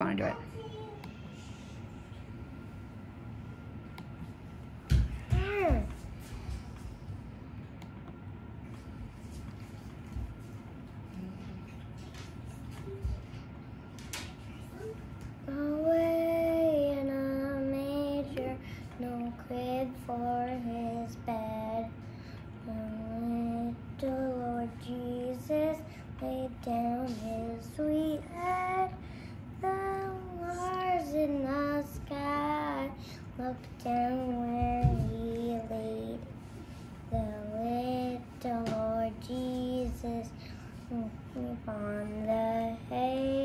Want to do it. There. Away in looked down where he laid. The little Lord Jesus mm, upon the hay.